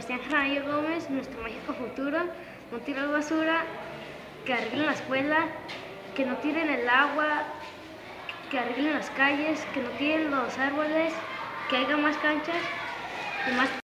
Sebastián Jaramillo Gómez, nuestro México futuro, no tirar basura, que arreglen la escuela, que no tiren el agua, que arreglen las calles, que no tiren los árboles, que haya más canchas y más